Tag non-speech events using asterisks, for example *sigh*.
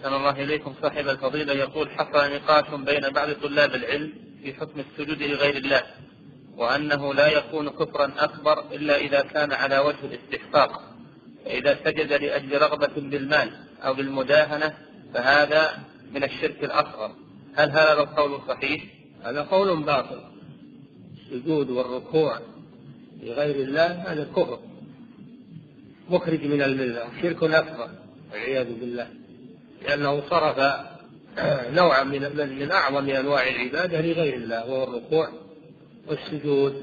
أحسن الله إليكم. صاحب الفضيلة يقول حصل نقاش بين بعض طلاب العلم في حكم السجود لغير الله وأنه لا يكون كفرا أكبر إلا إذا كان على وجه الاستحقاق. فإذا سجد لأجل رغبة بالمال أو بالمداهنة فهذا من الشرك الأصغر. هل هذا القول صحيح؟ هذا قول باطل. السجود والركوع لغير الله هذا كفر. مخرج من الملة شرك أكبر والعياذ بالله. لأنه صرف *clears throat* نوعا من من أعظم أنواع العبادة لغير الله وهو الركوع والسجود.